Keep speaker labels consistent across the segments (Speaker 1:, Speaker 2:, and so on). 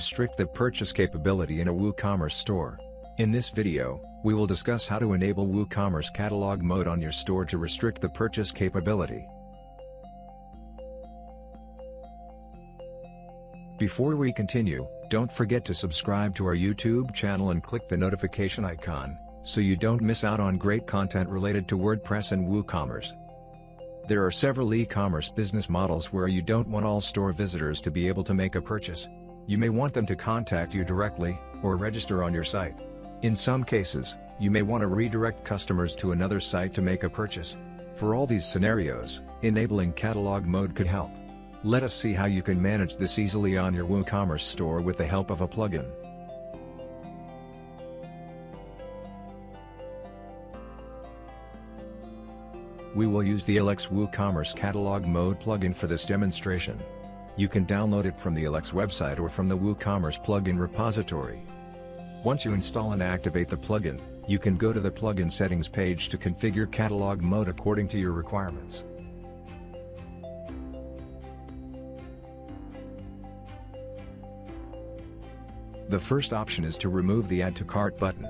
Speaker 1: restrict the purchase capability in a WooCommerce store. In this video, we will discuss how to enable WooCommerce catalog mode on your store to restrict the purchase capability. Before we continue, don't forget to subscribe to our YouTube channel and click the notification icon, so you don't miss out on great content related to WordPress and WooCommerce. There are several e-commerce business models where you don't want all store visitors to be able to make a purchase. You may want them to contact you directly, or register on your site. In some cases, you may want to redirect customers to another site to make a purchase. For all these scenarios, enabling catalog mode could help. Let us see how you can manage this easily on your WooCommerce store with the help of a plugin. We will use the ELEX WooCommerce Catalog Mode plugin for this demonstration. You can download it from the ELEX website or from the WooCommerce plugin repository. Once you install and activate the plugin, you can go to the plugin settings page to configure catalog mode according to your requirements. The first option is to remove the Add to Cart button.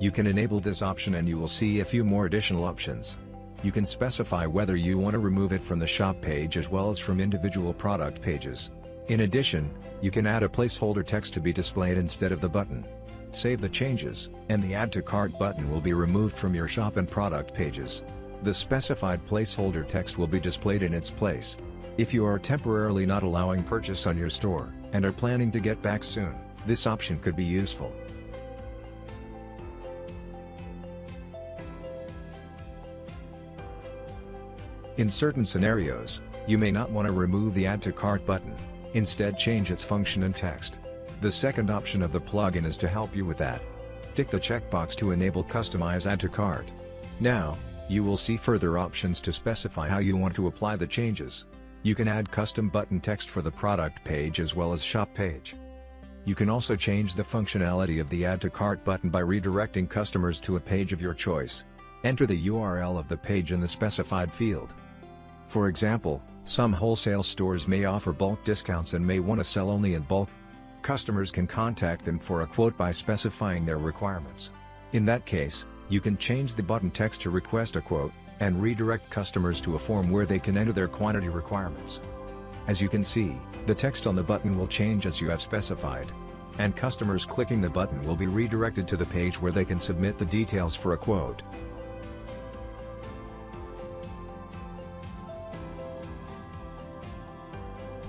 Speaker 1: You can enable this option and you will see a few more additional options. You can specify whether you want to remove it from the shop page as well as from individual product pages. In addition, you can add a placeholder text to be displayed instead of the button. Save the changes, and the Add to Cart button will be removed from your shop and product pages. The specified placeholder text will be displayed in its place. If you are temporarily not allowing purchase on your store, and are planning to get back soon, this option could be useful. In certain scenarios, you may not want to remove the Add to Cart button, instead change its function and text. The second option of the plugin is to help you with that. Tick the checkbox to enable Customize Add to Cart. Now, you will see further options to specify how you want to apply the changes. You can add custom button text for the product page as well as shop page. You can also change the functionality of the Add to Cart button by redirecting customers to a page of your choice. Enter the URL of the page in the specified field. For example, some wholesale stores may offer bulk discounts and may want to sell only in bulk. Customers can contact them for a quote by specifying their requirements. In that case, you can change the button text to request a quote, and redirect customers to a form where they can enter their quantity requirements. As you can see, the text on the button will change as you have specified. And customers clicking the button will be redirected to the page where they can submit the details for a quote.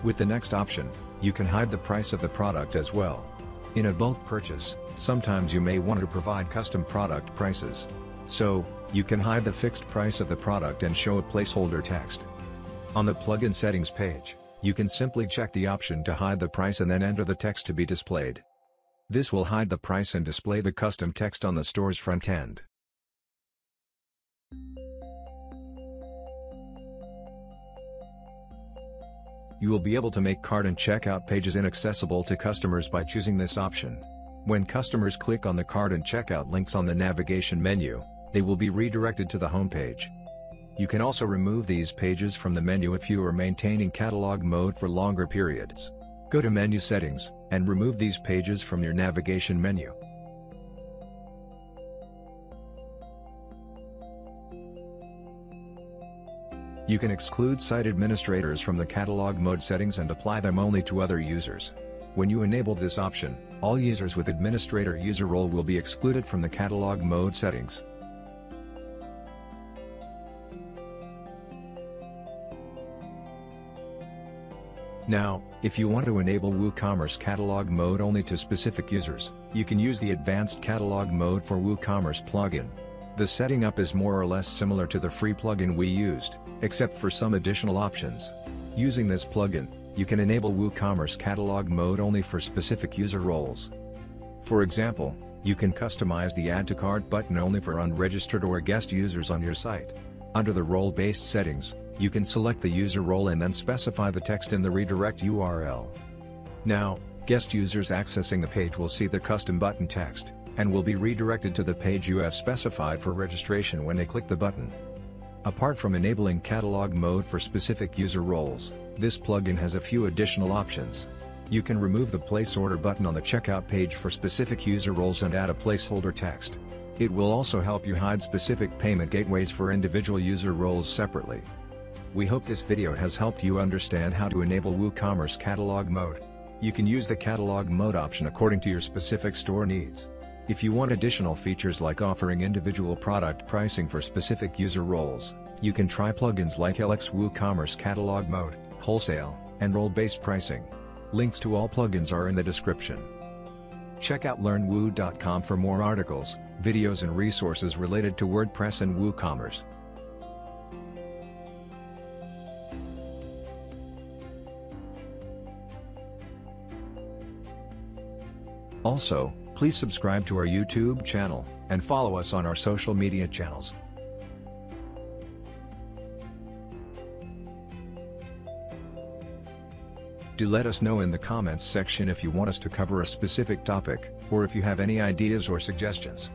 Speaker 1: With the next option, you can hide the price of the product as well. In a bulk purchase, sometimes you may want to provide custom product prices. So, you can hide the fixed price of the product and show a placeholder text. On the plugin settings page, you can simply check the option to hide the price and then enter the text to be displayed. This will hide the price and display the custom text on the store's front end. You will be able to make cart and checkout pages inaccessible to customers by choosing this option. When customers click on the cart and checkout links on the navigation menu, they will be redirected to the homepage. You can also remove these pages from the menu if you are maintaining catalog mode for longer periods. Go to Menu Settings, and remove these pages from your navigation menu. You can exclude site administrators from the catalog mode settings and apply them only to other users. When you enable this option, all users with administrator user role will be excluded from the catalog mode settings. Now, if you want to enable WooCommerce catalog mode only to specific users, you can use the advanced catalog mode for WooCommerce plugin. The setting up is more or less similar to the free plugin we used, except for some additional options. Using this plugin, you can enable WooCommerce catalog mode only for specific user roles. For example, you can customize the Add to Cart button only for unregistered or guest users on your site. Under the role-based settings, you can select the user role and then specify the text in the redirect URL. Now, guest users accessing the page will see the custom button text and will be redirected to the page you have specified for registration when they click the button. Apart from enabling catalog mode for specific user roles, this plugin has a few additional options. You can remove the place order button on the checkout page for specific user roles and add a placeholder text. It will also help you hide specific payment gateways for individual user roles separately. We hope this video has helped you understand how to enable WooCommerce Catalog Mode. You can use the Catalog Mode option according to your specific store needs. If you want additional features like offering individual product pricing for specific user roles, you can try plugins like ELEX WooCommerce Catalog Mode, Wholesale, and Role-Based Pricing. Links to all plugins are in the description. Check out learnwoo.com for more articles, videos and resources related to WordPress and WooCommerce. Also, please subscribe to our YouTube channel, and follow us on our social media channels. Do let us know in the comments section if you want us to cover a specific topic, or if you have any ideas or suggestions.